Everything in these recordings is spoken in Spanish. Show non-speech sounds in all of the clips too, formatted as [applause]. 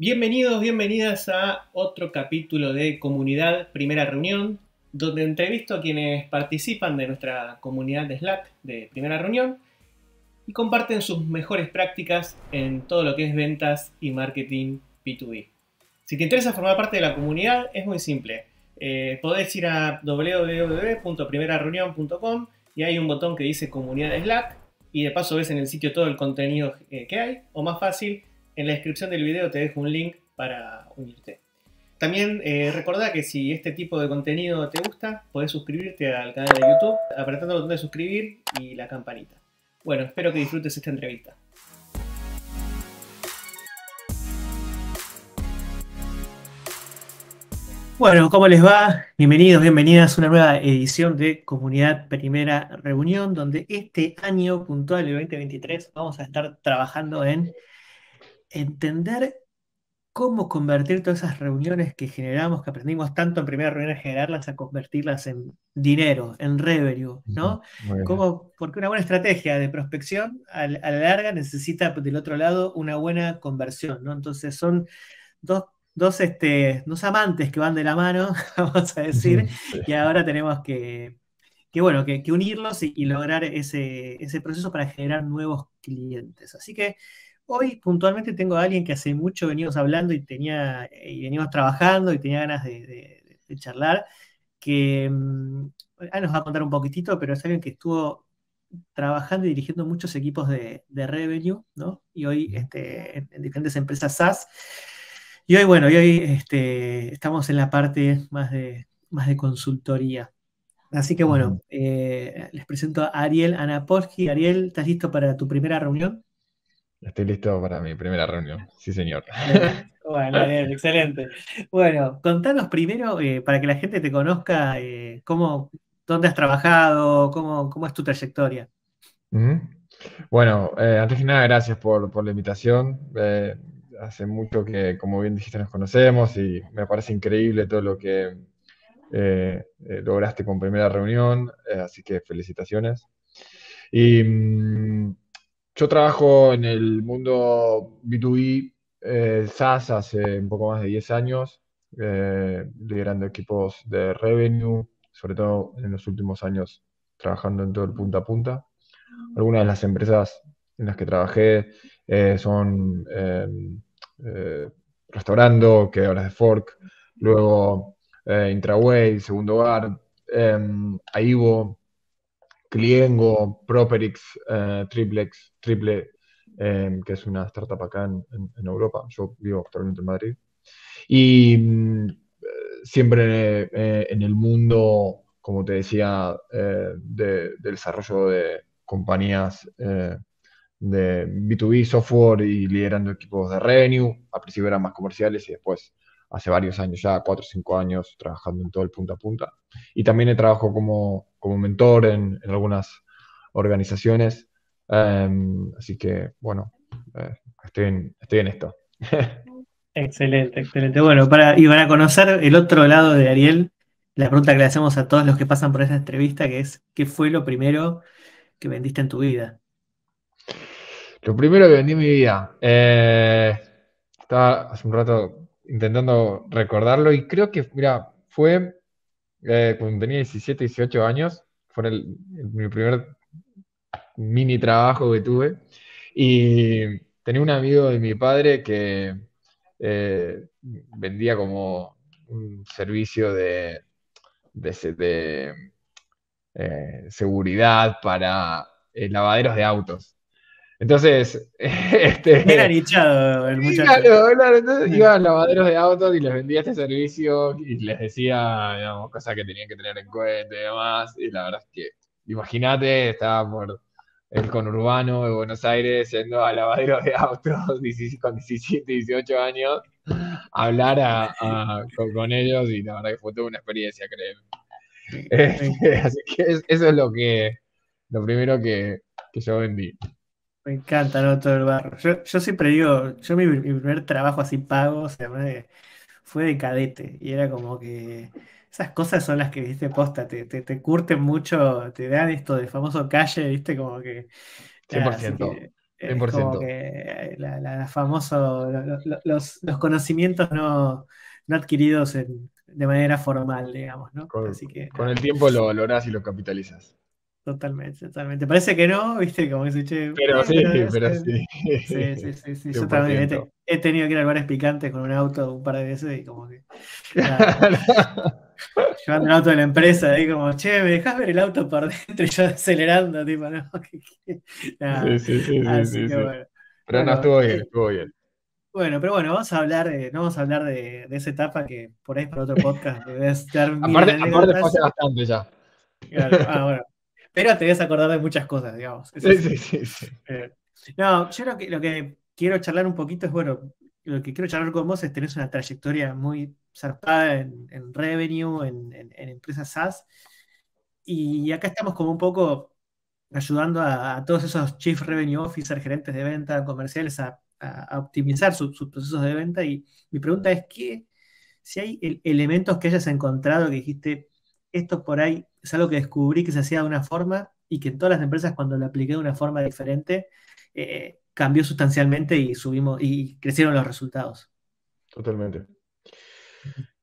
Bienvenidos, bienvenidas a otro capítulo de Comunidad Primera Reunión, donde entrevisto a quienes participan de nuestra comunidad de Slack de Primera Reunión y comparten sus mejores prácticas en todo lo que es ventas y marketing B2B. Si te interesa formar parte de la comunidad, es muy simple. Eh, podés ir a www.primerareunión.com y hay un botón que dice comunidad de Slack y de paso ves en el sitio todo el contenido eh, que hay, o más fácil, en la descripción del video te dejo un link para unirte. También eh, recordá que si este tipo de contenido te gusta, podés suscribirte al canal de YouTube apretando el botón de suscribir y la campanita. Bueno, espero que disfrutes esta entrevista. Bueno, ¿cómo les va? Bienvenidos, bienvenidas a una nueva edición de Comunidad Primera Reunión, donde este año puntual, el 2023, vamos a estar trabajando en entender cómo convertir todas esas reuniones que generamos, que aprendimos tanto en primera reunión, a generarlas, a convertirlas en dinero, en revenue, ¿no? porque una buena estrategia de prospección a, la larga necesita del otro lado una buena conversión, ¿no? Entonces son dos, dos, este, dos amantes que van de la mano, [laughs] vamos a decir, y ahora tenemos que, bueno, que, unirlos y, y, lograr ese, ese proceso para generar nuevos clientes. Así que Hoy puntualmente tengo a alguien que hace mucho venimos hablando y tenía y venimos trabajando y tenía ganas de, charlar, que mm, nos va a contar un poquitito, pero es alguien que estuvo trabajando y dirigiendo muchos equipos de, revenue, ¿no? Y hoy este, en, diferentes empresas SaaS. Y hoy, bueno, y hoy este, estamos en la parte más de, más de consultoría. Así que bueno, eh, les presento a Ariel Anapolsky. Ariel, ¿estás listo para tu primera reunión? Estoy listo para mi primera reunión. Sí, señor. [laughs] Bueno, [laughs] bien, excelente. Bueno, contanos primero, eh, para que la gente te conozca, eh, cómo, dónde has trabajado, cómo, cómo es tu trayectoria. Bueno, eh, antes que nada, gracias por, la invitación. hace mucho que, como bien dijiste, nos conocemos y me parece increíble todo lo que lograste con primera reunión, así que felicitaciones. Y mm, yo trabajo en el mundo B2B eh, SaaS hace un poco más de 10 años, eh, liderando equipos de revenue, sobre todo en los últimos años trabajando en todo el punta a punta. Algunas de las empresas en las que trabajé eh, son em, Restaurando, que ahora es de Fork, luego Intraway, Segundo Hogar, em, Aivo, Cliengo, Properix, eh, Triplex, Triple, em, que es una startup acá en, Europa. Yo vivo actualmente en Madrid. Y mm, siempre eh, en el mundo, como te decía, eh, de, del desarrollo de compañías de B2B software y liderando equipos de revenue. Al principio eran más comerciales y después hace varios años ya, cuatro o cinco años, trabajando en todo el punta a punta. Y también he trabajado como, como mentor en, algunas organizaciones. Em, así que, bueno, eh, estoy, en, estoy en esto. [laughs] excelente, excelente. Bueno, para, y para conocer el otro lado de Ariel, la pregunta que le hacemos a todos los que pasan por esta entrevista, que es, ¿qué fue lo primero que vendiste en tu vida? Lo primero que vendí en mi vida. Eh, estaba hace un rato intentando recordarlo y creo que, mira, fue eh, cuando tenía 17, 18 años, fue mi primer mini trabajo que tuve y tenía un amigo de mi padre que eh, vendía como un servicio de, de, eh, seguridad para lavaderos de autos. Entonces, [laughs] este. Era nichado el muchacho. Claro, claro. Entonces iba a lavaderos de autos y les vendía este servicio y les decía, digamos, cosas que tenían que tener en cuenta y demás. Y la verdad es que, imagínate, estaba por el conurbano de Buenos Aires yendo a lavaderos de autos [laughs] con 17, 18 años, a hablar a, con, ellos y la verdad que fue toda una experiencia. Este, [laughs] así que eso es lo que, lo primero que, que yo vendí. Me encanta, ¿no? Todo el barro. Yo, siempre digo, yo mi, primer trabajo así pago, o sea, fue de cadete. Y era como que esas cosas son las que, viste, posta, te, curten mucho, te dan esto de famoso calle, viste, como que. 100%. Es como que la, la, famoso, los, conocimientos no, adquiridos de manera formal, digamos, ¿no? Con, con el tiempo lo lográs y lo capitalizas. Totalmente, totalmente. Parece que no, viste, como dice, che. Pero sí, pero sí. Sí, sí, sí. sí. Yo también he, tenido que ir a lugares picantes con un auto un par de veces y como que. [laughs] llevando el auto de la empresa, ahí como, che, ¿me dejas ver el auto por dentro? [laughs] Y yo acelerando, tipo, no. [laughs] sí, sí, sí, sí, Bueno. Pero no, estuvo bien, estuvo bien. Bueno, pero bueno, vamos a hablar de, no vamos a hablar de, de esa etapa que por ahí para otro podcast. aparte, aparte pasa bastante ya. Claro, ah, bueno. Pero te debes acordar de muchas cosas, digamos. Sí, sí, sí, eh, no, yo lo que, lo que quiero charlar un poquito es, bueno, lo que quiero charlar con vos es tener una trayectoria muy zarpada en, revenue, en, empresas SaaS. Y acá estamos como un poco ayudando a, todos esos chief revenue officer, gerentes de venta, comerciales a, optimizar sus procesos de venta. Y mi pregunta es que si hay elementos que hayas encontrado que dijiste, esto por ahí es algo que descubrí que se hacía de una forma y que en todas las empresas cuando lo apliqué de una forma diferente eh, cambió sustancialmente y subimos y crecieron los resultados. Totalmente.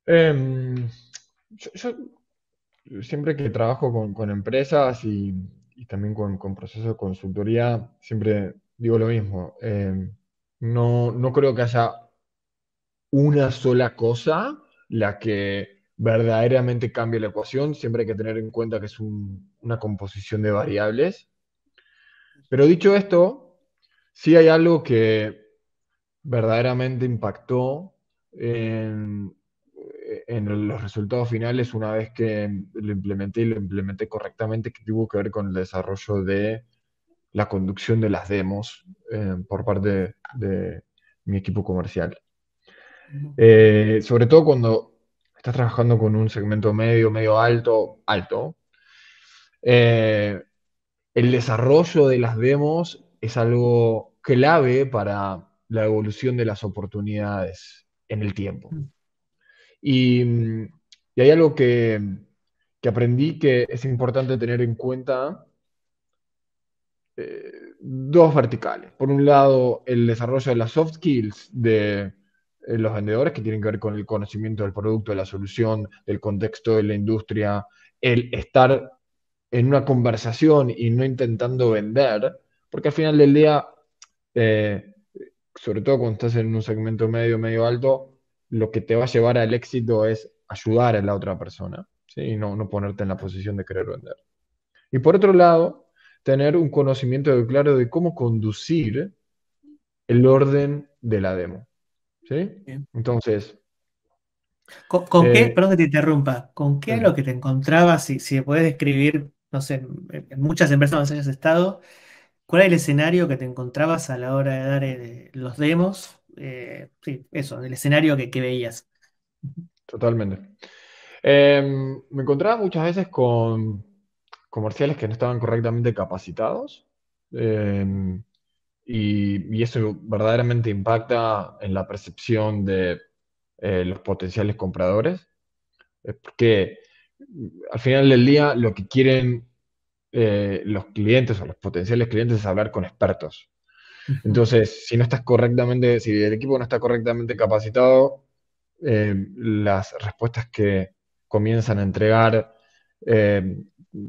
Em, yo, siempre que trabajo con, empresas y, también con, procesos de consultoría, siempre digo lo mismo. Em, no, no creo que haya una sola cosa la que verdaderamente cambia la ecuación, siempre hay que tener en cuenta que es una composición de variables. Pero dicho esto, sí hay algo que verdaderamente impactó en, los resultados finales una vez que lo implementé y lo implementé correctamente, que tuvo que ver con el desarrollo de la conducción de las demos eh, por parte de, mi equipo comercial. Eh, sobre todo cuando estás trabajando con un segmento medio, medio alto, alto, eh, el desarrollo de las demos es algo clave para la evolución de las oportunidades en el tiempo. Mm. Y, hay algo que, aprendí que es importante tener en cuenta. Eh, dos verticales. Por un lado, el desarrollo de las soft skills de eh, los vendedores que tienen que ver con el conocimiento del producto, de la solución, del contexto de la industria, el estar en una conversación y no intentando vender, porque al final del día, eh, sobre todo cuando estás en un segmento medio, medio alto, lo que te va a llevar al éxito es ayudar a la otra persona, y no, no ponerte en la posición de querer vender. Y por otro lado, tener un conocimiento claro de cómo conducir el orden de la demo. ¿Sí? Entonces. ¿Con, qué, eh, perdón que te interrumpa, con qué es lo que te encontrabas, si, si puedes describir, no sé, en muchas empresas donde hayas estado, cuál es el escenario que te encontrabas a la hora de dar eh, los demos? Eh, sí, eso, el escenario que, veías. Totalmente. Em, me encontraba muchas veces con comerciales que no estaban correctamente capacitados. Em, y, eso verdaderamente impacta en la percepción de eh, los potenciales compradores, porque al final del día lo que quieren eh, los clientes o los potenciales clientes es hablar con expertos. Entonces, si no estás correctamente, si el equipo no está correctamente capacitado, eh, las respuestas que comienzan a entregar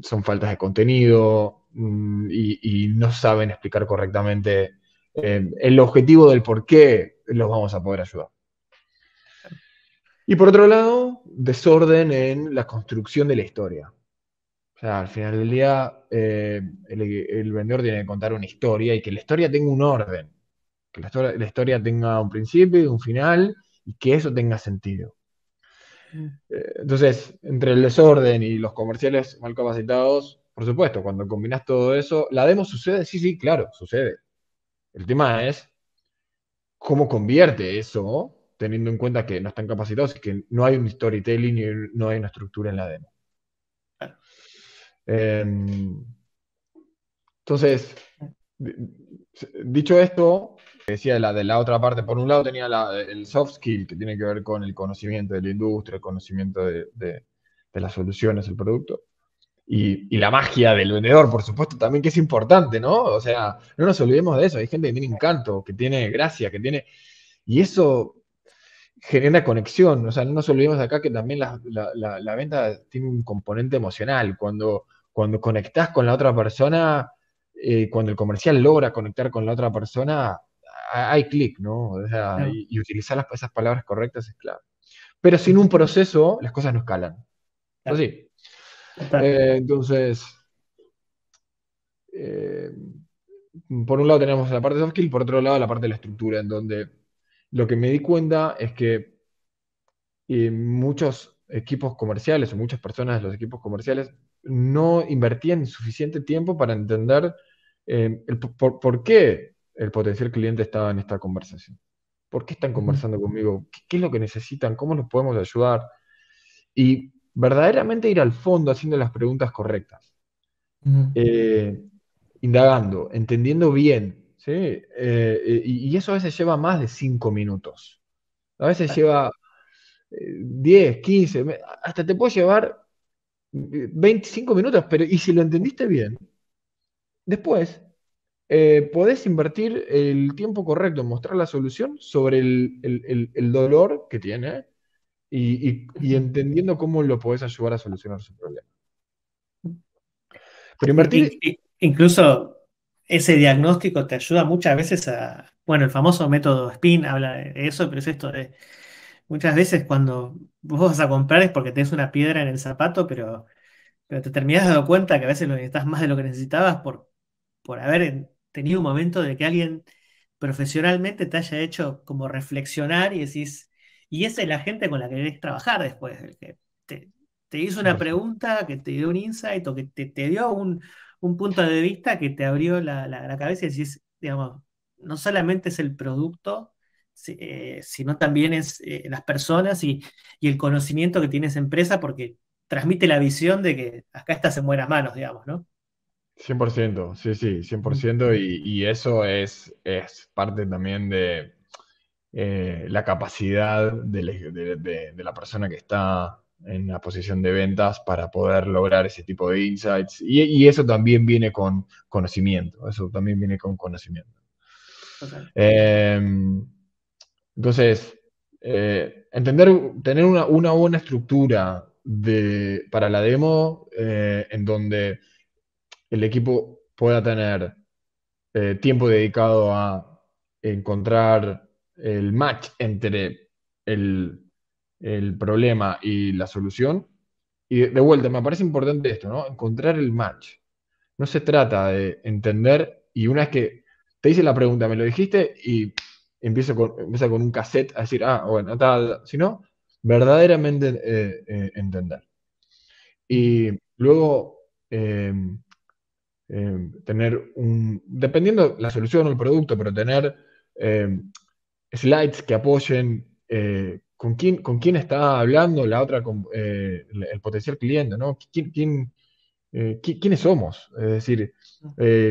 son faltas de contenido, Mm, y, no saben explicar correctamente eh, el objetivo del por qué los vamos a poder ayudar. Y por otro lado, desorden en la construcción de la historia. O sea, al final del día, eh, el, vendedor tiene que contar una historia y que la historia tenga un orden. Que la historia, la historia tenga un principio y un final y que eso tenga sentido. Mm. Eh, entonces, entre el desorden y los comerciales mal capacitados, por supuesto, cuando combinas todo eso, ¿la demo sucede? Sí, sí, claro, sucede. El tema es cómo convierte eso, teniendo en cuenta que no están capacitados y que no hay un storytelling y no hay una estructura en la demo. Em, entonces, dicho esto, decía la de la otra parte, por un lado tenía el soft skill, que tiene que ver con el conocimiento de la industria, el conocimiento de las soluciones, el producto. Y, y, la magia del vendedor, por supuesto, también que es importante, ¿no? O sea, no nos olvidemos de eso. Hay gente que tiene encanto, que tiene gracia, que tiene... Y eso genera conexión. O sea, no nos olvidemos acá que también la, la, la, venta tiene un componente emocional. Cuando, cuando conectás con la otra persona, eh, cuando el comercial logra conectar con la otra persona, hay clic, ¿no? O sea, y, utilizar las, esas palabras correctas es clave. Pero sin un proceso, las cosas no escalan. Así. Eh, entonces, eh, por un lado tenemos la parte de soft skill, por otro lado la parte de la estructura, en donde lo que me di cuenta es que eh, muchos equipos comerciales o muchas personas de los equipos comerciales no invertían suficiente tiempo para entender por, qué el potencial cliente estaba en esta conversación. ¿Por qué están conversando conmigo? ¿Qué, ¿Qué, es lo que necesitan? ¿Cómo los podemos ayudar? Y verdaderamente ir al fondo haciendo las preguntas correctas, eh, indagando, entendiendo bien, ¿sí? Eh, y, eso a veces lleva más de cinco minutos, a veces lleva 10, eh, 15, hasta te puede llevar 25 minutos, pero ¿y si lo entendiste bien? Después, podés invertir el tiempo correcto en mostrar la solución sobre el dolor que tiene y, entendiendo cómo lo podés ayudar a solucionar su problema. Pero invertir... Incluso ese diagnóstico te ayuda muchas veces a, bueno, el famoso método SPIN habla de eso, pero es esto de, muchas veces cuando vos vas a comprar es porque tenés una piedra en el zapato, pero, pero te terminás dando cuenta que a veces lo necesitas más de lo que necesitabas por, por haber tenido un momento de que alguien profesionalmente te haya hecho como reflexionar y decís, y esa es la gente con la que querés trabajar después, el que te, hizo una pregunta, que te dio un insight o que te, dio un, punto de vista que te abrió la, cabeza y decís, digamos, no solamente es el producto, eh, sino también es eh, las personas y, el conocimiento que tiene esa empresa porque transmite la visión de que acá estás en buenas manos, digamos, ¿no? 100%, sí, sí, 100%, y, y eso es, es parte también de, eh, la capacidad de, la persona que está en la posición de ventas para poder lograr ese tipo de insights. Y, eso también viene con conocimiento, eso también viene con conocimiento. Em, entonces, eh, entender, tener una, buena estructura para la demo eh, en donde el equipo pueda tener tiempo dedicado a encontrar el match entre el, problema y la solución. Y de, vuelta, me parece importante esto, ¿no? Encontrar el match. No se trata de entender y una vez que te hice la pregunta, me lo dijiste y empieza con un cassette a decir, ah, bueno, tal, sino verdaderamente eh, eh, entender. Y luego em, em, tener un, dependiendo la solución o el producto, pero tener em, slides que apoyen eh, con, quién, con quién está hablando la otra, eh, el potencial cliente, ¿no? ¿Quién, eh, ¿Quiénes somos? Es decir,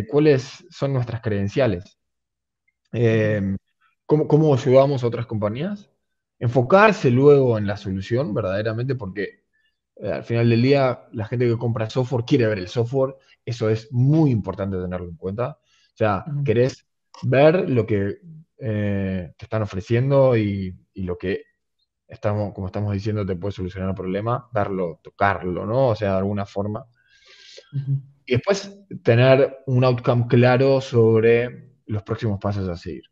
¿cuáles son nuestras credenciales? ¿cómo, ¿Cómo ayudamos a otras compañías? Enfocarse luego en la solución, verdaderamente, porque al final del día la gente que compra software quiere ver el software, eso es muy importante tenerlo en cuenta. O sea, querés ver lo que eh, te están ofreciendo y, lo que estamos, como estamos diciendo, te puede solucionar el problema, darlo, tocarlo, ¿no? O sea, de alguna forma. Y después tener un outcome claro sobre los próximos pasos a seguir.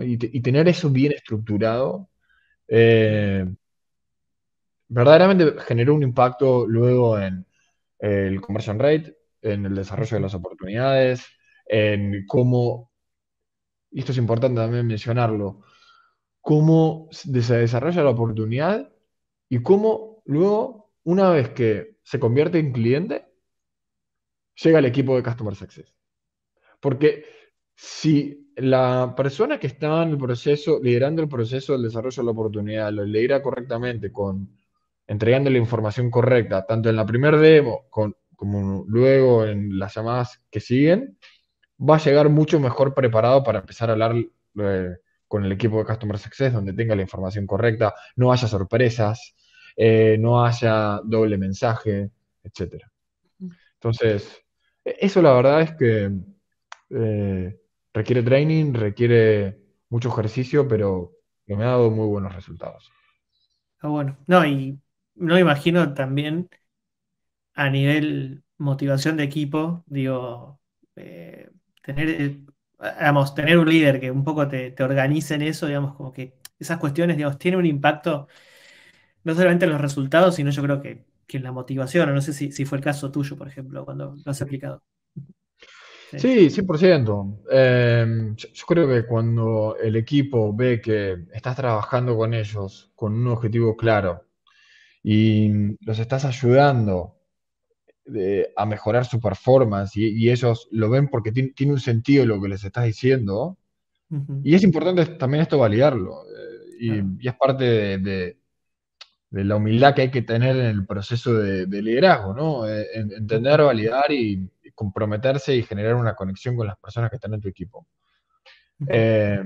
Y, tener eso bien estructurado, eh, verdaderamente generó un impacto luego en el conversion rate, en el desarrollo de las oportunidades, en cómo y esto es importante también mencionarlo, cómo se desarrolla la oportunidad y cómo luego, una vez que se convierte en cliente, llega al equipo de Customer Success. Porque si la persona que está en el proceso, liderando el proceso del desarrollo de la oportunidad, lo lidera correctamente, con entregando la información correcta, tanto en la primera demo como luego en las llamadas que siguen, va a llegar mucho mejor preparado para empezar a hablar eh, con el equipo de Customer Success, donde tenga la información correcta, no haya sorpresas, eh, no haya doble mensaje, etc. Entonces, e-, eso la verdad es que eh, requiere training, requiere mucho ejercicio, pero me ha dado muy buenos resultados. Ah, bueno, no, y no imagino también a nivel motivación de equipo, digo, eh, tener, eh, tener un líder que un poco te, organice en eso, digamos, como que esas cuestiones, digamos, tienen un impacto no solamente en los resultados, sino yo creo que, en la motivación, no sé si, si, fue el caso tuyo, por ejemplo, cuando lo has aplicado. [laughs] Sí, 100%. Em, yo, creo que cuando el equipo ve que estás trabajando con ellos con un objetivo claro y los estás ayudando a mejorar su performance y, ellos lo ven porque tiene un sentido lo que les estás diciendo, y es importante también esto validarlo. Eh, y, es parte de, la humildad que hay que tener en el proceso de, liderazgo, ¿no? Eh, entender, validar y comprometerse y generar una conexión con las personas que están en tu equipo. Eh,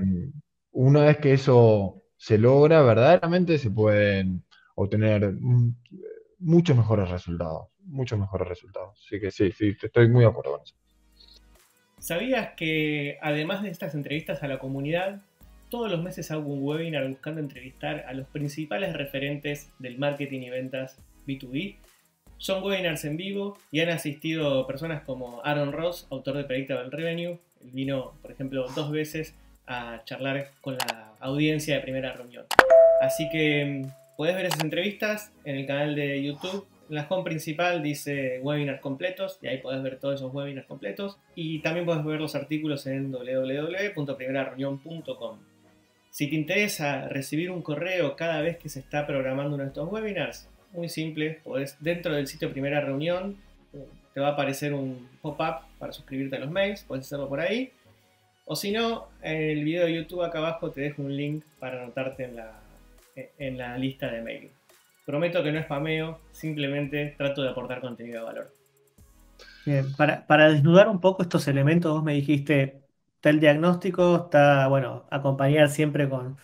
una vez que eso se logra, verdaderamente se pueden obtener muchos mejores resultados, muchos mejores resultados. Así que sí, sí, estoy muy de acuerdo con eso. ¿Sabías que además de estas entrevistas a la comunidad, todos los meses hago un webinar buscando entrevistar a los principales referentes del marketing y ventas B2B son webinars en vivo y han asistido personas como Aaron Ross, autor de Predictable Revenue. Él vino, por ejemplo, dos veces a charlar con la audiencia de primera reunión. Así que mm, puedes ver esas entrevistas en el canal de YouTube. La home principal dice webinars completos y ahí podés ver todos esos webinars completos. Y también puedes ver los artículos en www.primerareunión.com. Si te interesa recibir un correo cada vez que se está programando uno de estos webinars, muy simple, podés dentro del sitio primera reunión, te va a aparecer un pop-up para suscribirte a los mails, puedes hacerlo por ahí. O si no, en el video de YouTube acá abajo te dejo un link para anotarte en la, en la lista de mail. Prometo que no es spameo, simplemente trato de aportar contenido de valor. Bien, para, para desnudar un poco estos elementos, vos me dijiste, está el diagnóstico, está, bueno, acompañar siempre con,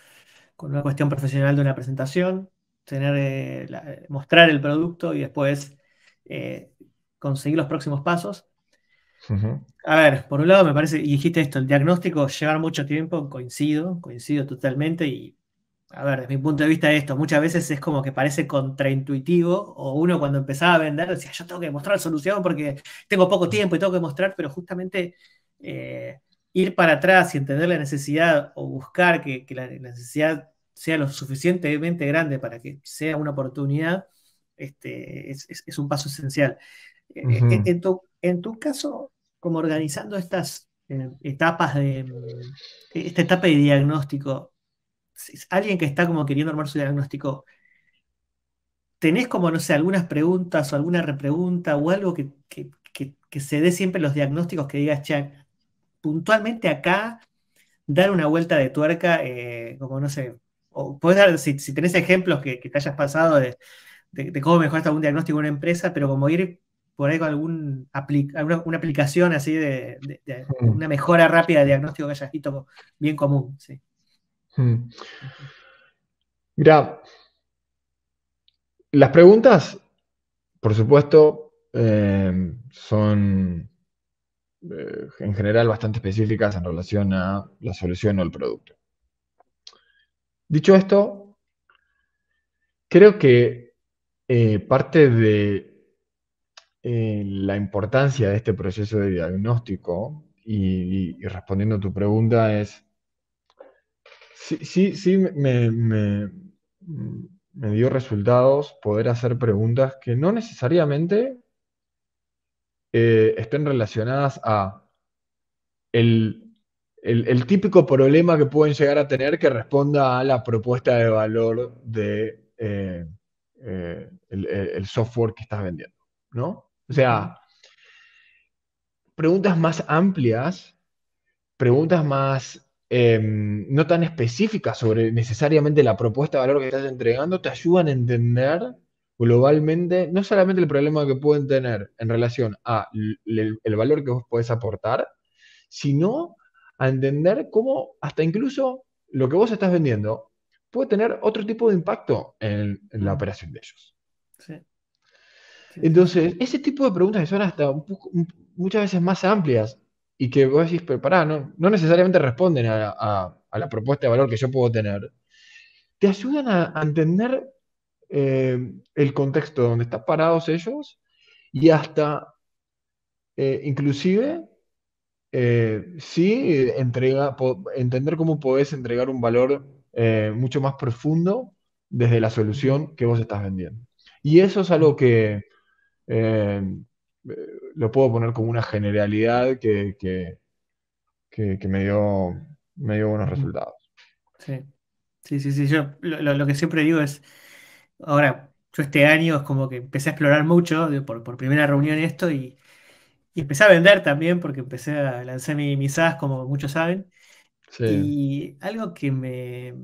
con una cuestión profesional de una presentación, tener, eh, mostrar el producto y después eh, conseguir los próximos pasos. A ver, por un lado me parece, y dijiste esto, el diagnóstico llevar mucho tiempo, coincido, coincido totalmente y, a ver, desde mi punto de vista esto, muchas veces es como que parece contraintuitivo o uno cuando empezaba a vender decía, yo tengo que mostrar la solución porque tengo poco tiempo y tengo que mostrar, pero justamente eh, ir para atrás y entender la necesidad o buscar que, que la necesidad sea lo suficientemente grande para que sea una oportunidad, este, es, un paso esencial. Eh, eh, en, tu, caso, como organizando estas eh, etapas de esta etapa de diagnóstico, alguien que está como queriendo armar su diagnóstico, ¿tenés como, no sé, algunas preguntas o alguna repregunta o algo que, se dé siempre los diagnósticos que digas, che, puntualmente acá, dar una vuelta de tuerca, como no sé, o puedes dar, si, tenés ejemplos que, te hayas pasado de, cómo mejoraste algún diagnóstico en una empresa, pero como ir por ahí con algún alguna, una aplicación así de, una mejora rápida de diagnóstico que hayas visto bien común. Sí. Mm. Mira, las preguntas, por supuesto, eh, son eh, en general bastante específicas en relación a la solución o el producto. Dicho esto, creo que eh, parte de la importancia de este proceso de diagnóstico y, respondiendo a tu pregunta es, sí, sí, me, dio resultados poder hacer preguntas que no necesariamente eh, estén relacionadas a el el, típico problema que pueden llegar a tener que responda a la propuesta de valor de eh, eh, el, software que estás vendiendo, ¿no? O sea, preguntas más amplias, preguntas más em, no tan específicas sobre necesariamente la propuesta de valor que estás entregando, te ayudan a entender globalmente no solamente el problema que pueden tener en relación a el valor que vos podés aportar, sino a entender cómo hasta incluso lo que vos estás vendiendo puede tener otro tipo de impacto en, la mm. operación de ellos. Entonces, ese tipo de preguntas que son hasta un poco- un- muchas veces más amplias y que vos decís, pero pará, no, no necesariamente responden a, a- la propuesta de valor que yo puedo tener, te ayudan a, entender eh, el contexto donde están parados ellos y hasta, eh, inclusive, eh, sí, entrega, entender cómo podés entregar un valor eh, mucho más profundo desde la solución que vos estás vendiendo. Y eso es algo que eh, lo puedo poner como una generalidad que, que- que- que me dio, me dio buenos resultados. Sí, sí, sí, sí. Yo lo, que siempre digo es, ahora, yo este año es como que empecé a explorar mucho de- por, por primera reunión esto y, y empecé a vender también porque empecé a lanzar mi, mis SaaS, como muchos saben. Sí, Y algo que me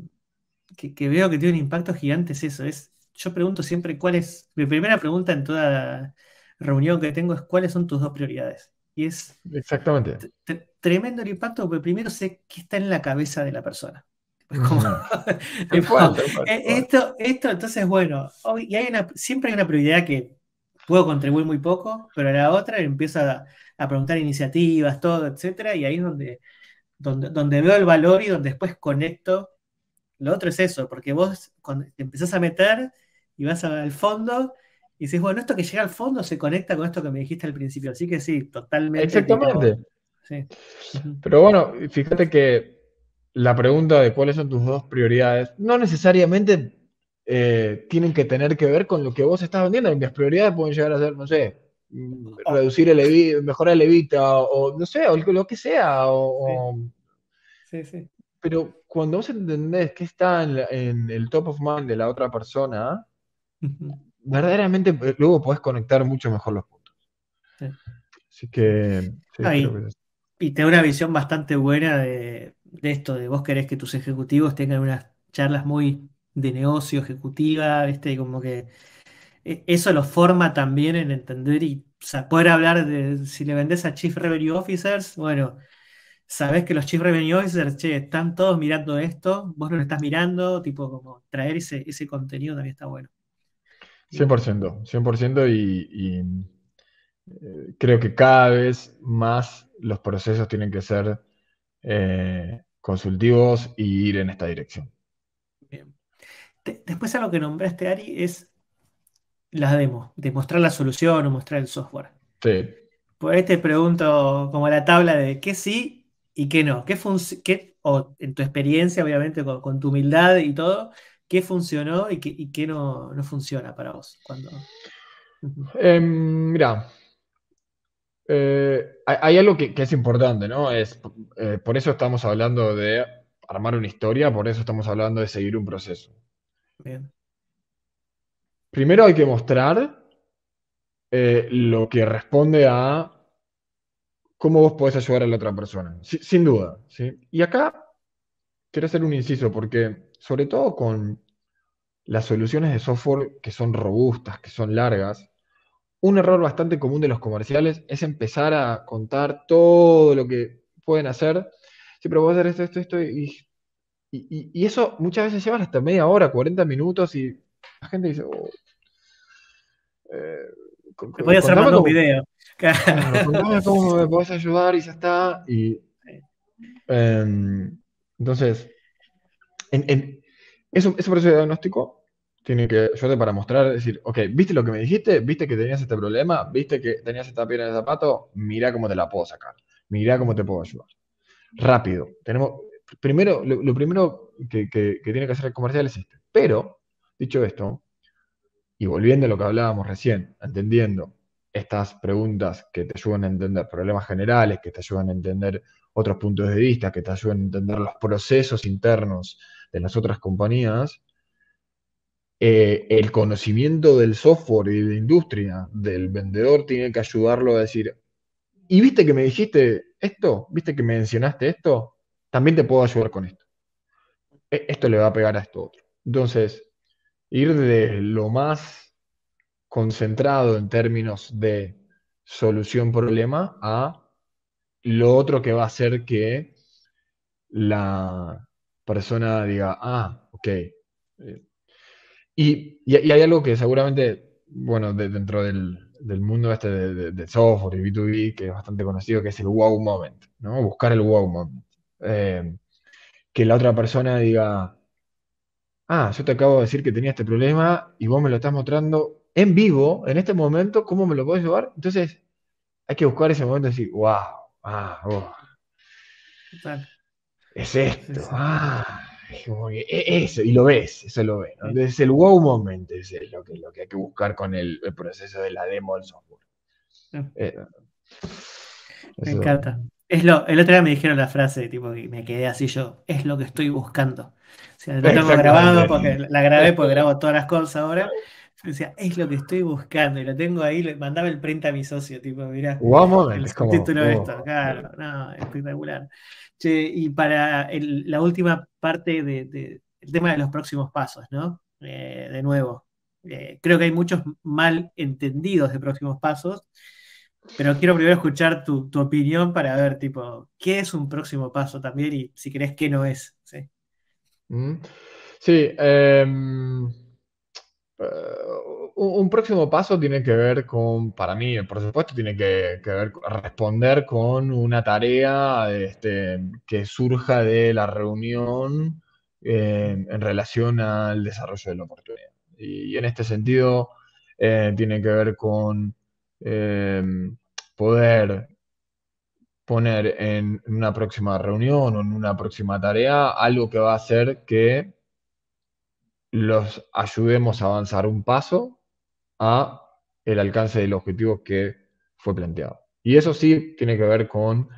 que, que veo que tiene un impacto gigante es eso. Es, yo pregunto siempre cuál es, mi primera pregunta en toda reunión que tengo es cuáles son tus dos prioridades. Y es exactamente. tremendo el impacto porque primero sé qué está en la cabeza de la persona. Como, [laughs] tipo, [laughs] cual, cual, esto, esto, entonces, bueno, y hay una, siempre hay una prioridad que puedo contribuir muy poco, pero la otra empiezo a, a preguntar iniciativas, todo, etcétera, y ahí es donde, donde, donde veo el valor y donde después conecto. Lo otro es eso, porque vos cuando te empezás a meter y vas al fondo y dices, bueno, esto que llega al fondo se conecta con esto que me dijiste al principio. Así que sí, totalmente. Exactamente. sí. Pero bueno, fíjate que la pregunta de cuáles son tus dos prioridades no necesariamente eh, tienen que tener que ver con lo que vos estás vendiendo. Mis prioridades pueden llegar a ser, no sé, mm, Oh. reducir el EBIT, mejorar el evita o, no sé, o lo que sea. o- o- Sí, sí. pero cuando vos entendés que está en, el top of mind de la otra persona. Verdaderamente eh, luego podés conectar mucho mejor los puntos. Sí. Así que sí, que Y te da una visión bastante buena de, de esto, de vos querés que tus ejecutivos tengan unas charlas muy de negocio ejecutiva, ¿viste? Y como que e- eso lo forma también en entender y o sea, poder hablar de si le vendés a Chief Revenue Officers, bueno, sabés que los Chief Revenue Officers, che, están todos mirando esto, vos no lo estás mirando, tipo como traer ese, ese contenido también está bueno. 100%, 100% y, y, eh, creo que cada vez más los procesos tienen que ser eh, consultivos y ir en esta dirección. Bien. De- después algo que nombraste, Ari, es la demo, de mostrar la solución o mostrar el software. Sí, Por ahí te pregunto como la tabla de qué sí y qué no. ¿Qué qué- o en tu experiencia, obviamente, con, con tu humildad y todo, qué funcionó y qué, y qué no, no funciona para vos? Cuando... [laughs] Eh, mira, eh, hay, algo que, que es importante, ¿no? Es, eh, por eso estamos hablando de armar una historia, por eso estamos hablando de seguir un proceso. Bien. Primero hay que mostrar eh, lo que responde a cómo vos podés ayudar a la otra persona, Si- sin duda, ¿sí? Y acá quiero hacer un inciso, porque sobre todo con las soluciones de software que son robustas, que son largas, un error bastante común de los comerciales es empezar a contar todo lo que pueden hacer. Sí, pero voy a hacer esto, esto, esto, y, y- eso muchas veces lleva hasta media hora, 40 minutos, y la gente dice, oh, eh, podías hacer un video. [laughs] Claro, contame cómo me podés ayudar y ya está. Y, em, entonces, eso, ese proceso de diagnóstico tiene que ayudarte para mostrar, decir, ok, ¿viste lo que me dijiste? ¿Viste que tenías este problema? ¿Viste que tenías esta piedra en el zapato? Mirá cómo te la puedo sacar. Mirá cómo te puedo ayudar. Rápido. Tenemos, primero, lo, lo primero que, que- que tiene que hacer el comercial es este. Pero, dicho esto, y volviendo a lo que hablábamos recién, entendiendo estas preguntas que te ayudan a entender problemas generales, que te ayudan a entender otros puntos de vista, que te ayudan a entender los procesos internos de las otras compañías, eh, el conocimiento del software y de la industria del vendedor tiene que ayudarlo a decir, ¿y viste que me dijiste esto? ¿Viste que me mencionaste esto? También te puedo ayudar con esto. E- Esto le va a pegar a esto otro. Entonces, ir de lo más concentrado en términos de solución-problema a lo otro que va a hacer que la persona diga, ah, ok. Eh, Y, y- hay algo que seguramente bueno, dentro del, mundo este de, software y B2B, que es bastante conocido, que es el wow moment, ¿no? Buscar el wow moment. Eh, que la otra persona diga, ah, yo te acabo de decir que tenía este problema y vos me lo estás mostrando en vivo, en este momento, ¿cómo me lo podés llevar? Entonces, hay que buscar ese momento y decir, wow, ah, oh, es esto, ah, e, eso, y lo ves, eso lo ves. Entonces, el wow moment es lo que, lo que hay que buscar con el, proceso de la demo del software. Eh, me encanta. Es lo, el otro día me dijeron la frase, tipo, y me quedé así yo, es lo que estoy buscando. O sea, lo tengo grabado porque la grabé porque grabo todas las cosas ahora. Decía, es lo que estoy buscando y lo tengo ahí, le mandaba el print a mi socio, tipo, mirá, el título de esto, claro, no, espectacular. y para la última parte del de, tema de los próximos pasos, ¿no? Eh, de nuevo, eh, creo que hay muchos mal entendidos de próximos pasos pero quiero primero escuchar tu, opinión para ver, tipo, qué es un próximo paso también y si crees que no es. Sí, mm. em, eh, un, próximo paso tiene que ver con, para mí, por supuesto, tiene que, ver con responder con una tarea este, que surja de la reunión eh, en relación al desarrollo de la oportunidad. Y, en este sentido, eh, tiene que ver con Em, poder poner en una próxima reunión o en una próxima tarea algo que va a hacer que los ayudemos a avanzar un paso a el alcance del objetivo que fue planteado. Y eso sí tiene que ver con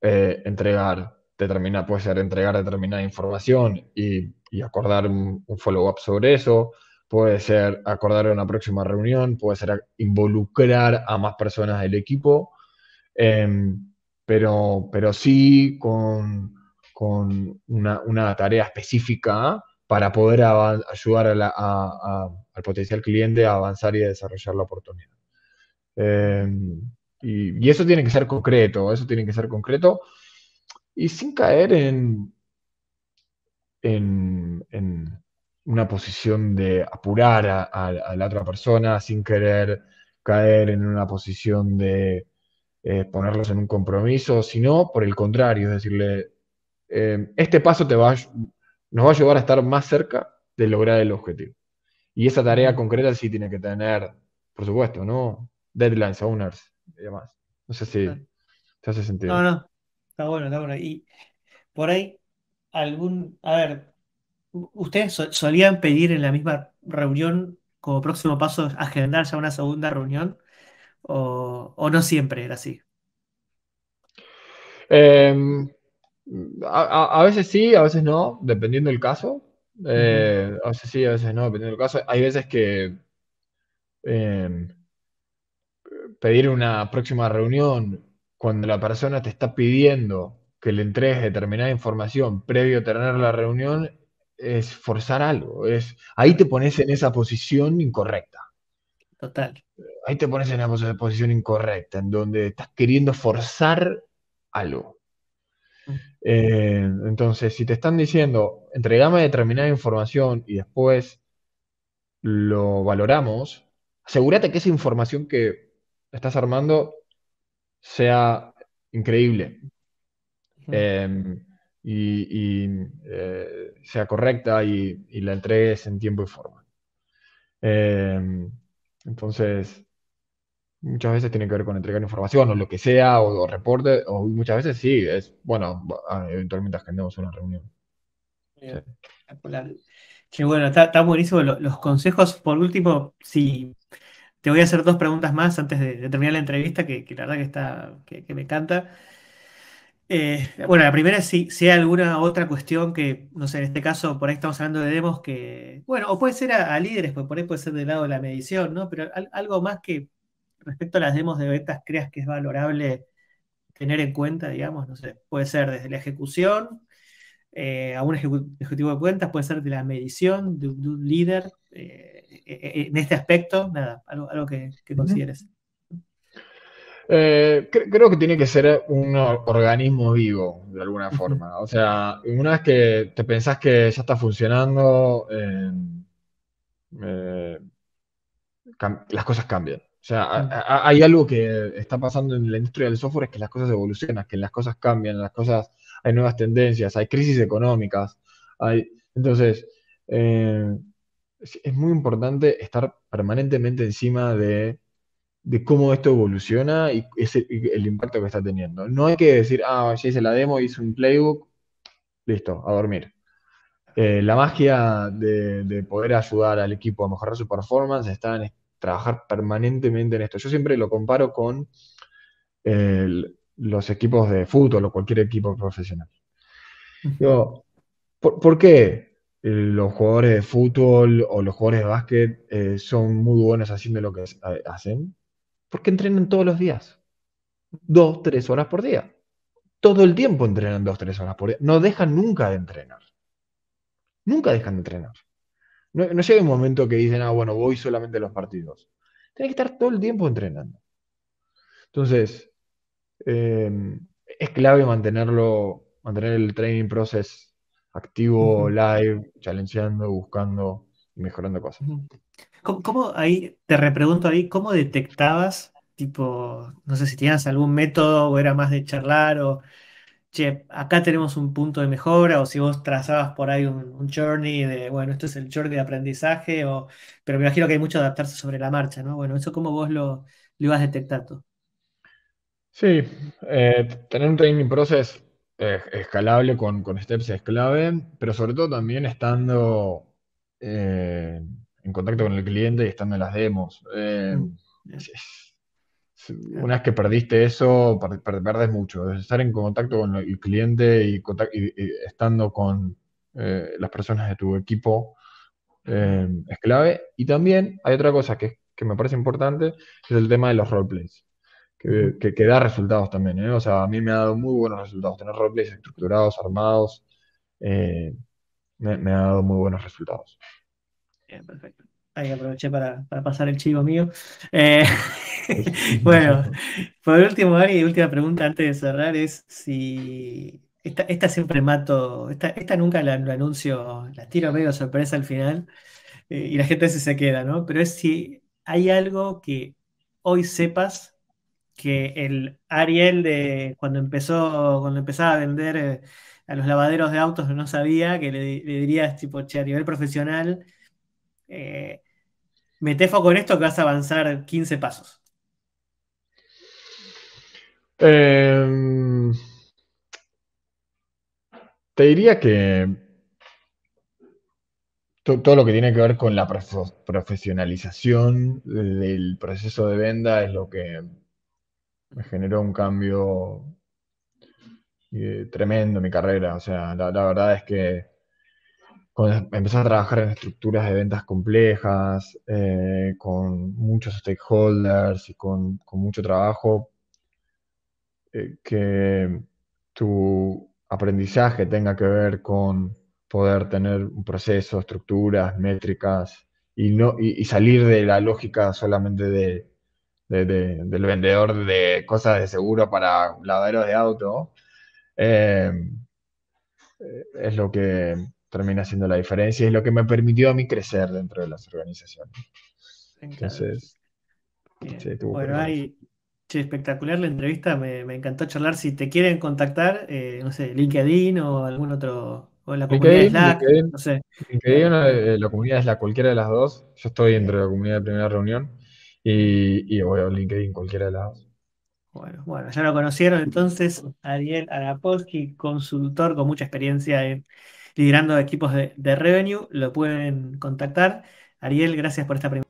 eh, entregar determinada, puede ser entregar determinada información y, acordar un follow-up sobre eso, puede ser acordar una próxima reunión, puede ser involucrar a más personas del equipo, em, pero, pero sí con, una, tarea específica para poder ayudar al potencial cliente a avanzar y a desarrollar la oportunidad. Em, y, eso tiene que ser concreto, eso tiene que ser concreto y sin caer en, en una posición de apurar a, la otra persona sin querer caer en una posición de eh, ponerlos en un compromiso, sino por el contrario, es decirle, eh, este paso te va nos va a ayudar a estar más cerca de lograr el objetivo. Y esa tarea concreta sí tiene que tener, por supuesto, ¿no? Deadlines, owners y demás. No sé si te hace sentido. No, no, está bueno, está bueno. Y por ahí, algún, a ver, ¿Ustedes solían pedir en la misma reunión como próximo paso agendar ya una segunda reunión? ¿O, no siempre era así? Em, a, veces sí, a veces no, dependiendo del caso. Eh, a veces sí, a veces no, dependiendo del caso. Hay veces que em, pedir una próxima reunión cuando la persona te está pidiendo que le entregues determinada información previo a tener la reunión es forzar algo. Es, ahí te pones en esa posición incorrecta. Total. Ahí te pones en esa posición incorrecta, en donde estás queriendo forzar algo. Eh, entonces, si te están diciendo, entregame determinada información y después lo valoramos, asegúrate que esa información que estás armando sea increíble y, eh, sea correcta y, la entregues en tiempo y forma. Em, entonces, muchas veces tiene que ver con entregar información o lo que sea, o, reporte, o muchas veces sí, es, bueno, eventualmente agendemos una reunión. Qué bueno, está, buenísimo los consejos. Por último, sí, te voy a hacer dos preguntas más antes de, terminar la entrevista, que, la verdad que, está, que me encanta. Eh, bueno, la primera es si, hay alguna otra cuestión que, no sé, en este caso por ahí estamos hablando de demos que, bueno, o puede ser a, líderes, pues por ahí puede ser del lado de la medición, ¿no? Pero algo más que respecto a las demos de ventas creas que es valorable tener en cuenta, digamos, no sé, puede ser desde la ejecución eh, a un ejecutivo de cuentas, puede ser de la medición de, un líder, eh, en este aspecto, nada, algo, que, consideres. Eh, creo que tiene que ser un organismo vivo, de alguna forma. O sea, una vez que te pensás que ya está funcionando, eh, las cosas cambian. O sea, hay algo que está pasando en la industria del software, es que las cosas evolucionan, que las cosas cambian, las cosas, hay nuevas tendencias, hay crisis económicas. Hay, entonces, eh, es, muy importante estar permanentemente encima de, cómo esto evoluciona y, el impacto que está teniendo. No hay que decir, ah, ya hice la demo, hice un playbook, listo, a dormir. Eh, la magia de, poder ayudar al equipo a mejorar su performance está en trabajar permanentemente en esto. Yo siempre lo comparo con los equipos de fútbol o cualquier equipo profesional. ¿por, qué los jugadores de fútbol o los jugadores de básquet eh, son muy buenos haciendo lo que hacen? Porque entrenan todos los días. Dos, tres horas por día. Todo el tiempo entrenan dos, tres horas por día. No dejan nunca de entrenar. Nunca dejan de entrenar. No, llega un momento que dicen, ah, bueno, voy solamente a los partidos. Tienes que estar todo el tiempo entrenando. Entonces, em, es clave mantenerlo, mantener el training process activo, live, challengeando, buscando y mejorando cosas. ¿Cómo, ahí, te repregunto ahí, cómo detectabas, tipo, no sé si tenías algún método o era más de charlar o che, acá tenemos un punto de mejora, o si vos trazabas por ahí un, journey de, bueno, esto es el journey de aprendizaje, o, pero me imagino que hay mucho de adaptarse sobre la marcha, ¿no? Bueno, eso cómo vos lo, lo ibas detectando. Sí, eh, tener un training process eh, escalable con, steps es clave, pero sobre todo también estando eh, en contacto con el cliente y estando en las demos. Mm, una vez que perdiste eso, perdés mucho. Estar en contacto con el cliente y, estando con eh, las personas de tu equipo eh, es clave. Y también hay otra cosa que, me parece importante, es el tema de los roleplays. Que, que, da resultados también. ¿eh? O sea, a mí me ha dado muy buenos resultados. Tener roleplays estructurados, armados, me, me ha dado muy buenos resultados. Bien, perfecto. Ahí aproveché para, pasar el chivo mío. Eh, [laughs] bueno, por último, Ari, última pregunta antes de cerrar es si esta, siempre mato, esta, esta nunca la, anuncio, la tiro medio sorpresa al final eh, y la gente se queda, ¿no? Pero es si hay algo que hoy sepas que el Ariel de cuando empezó, cuando empezaba a vender eh, a los lavaderos de autos no sabía, que le, dirías tipo, che, a nivel profesional eh, mete foco en esto que vas a avanzar 15 pasos. Em, te diría que todo lo que tiene que ver con la profesionalización del proceso de venta es lo que me generó un cambio eh, tremendo en mi carrera. O sea, la verdad es que empecé a trabajar en estructuras de ventas complejas, eh, con muchos stakeholders y con, mucho trabajo, eh, que tu aprendizaje tenga que ver con poder tener un proceso, estructuras, métricas y, no, y, salir de la lógica solamente de, del vendedor de cosas de seguro para lavaderos de auto, eh, es lo que termina siendo la diferencia y es lo que me permitió a mí crecer dentro de las organizaciones. Entonces, sí, bueno, hay, espectacular la entrevista, me, encantó charlar. Si te quieren contactar, eh, no sé, LinkedIn o algún otro, o la comunidad Slack, no sé. LinkedIn, eh, la comunidad Slack, cualquiera de las dos. Yo estoy entre la comunidad de primera reunión y, y bueno, LinkedIn, cualquiera de las dos. Bueno, bueno, ya lo conocieron entonces, Ariel Arapolsky, consultor con mucha experiencia en liderando equipos de, revenue, lo pueden contactar. Ariel, gracias por esta primera.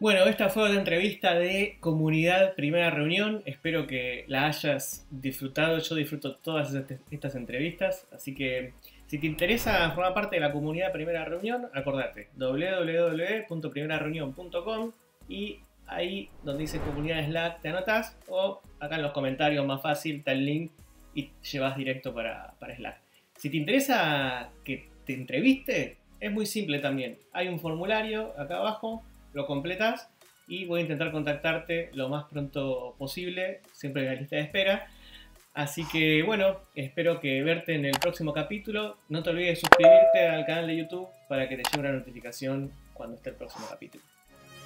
Bueno, esta fue una entrevista de comunidad primera reunión. Espero que la hayas disfrutado. Yo disfruto todas estas entrevistas. Así que si te interesa formar parte de la comunidad primera reunión, acordate www.primerareunión.com y ahí donde dice comunidad Slack te anotas o acá en los comentarios más fácil está el link y llevas directo para, para Slack. Si te interesa que te entreviste, es muy simple también. Hay un formulario acá abajo, lo completas y voy a intentar contactarte lo más pronto posible, siempre en la lista de espera. Así que bueno, espero verte en el próximo capítulo. No te olvides de suscribirte al canal de YouTube para que te llegue una notificación cuando esté el próximo capítulo.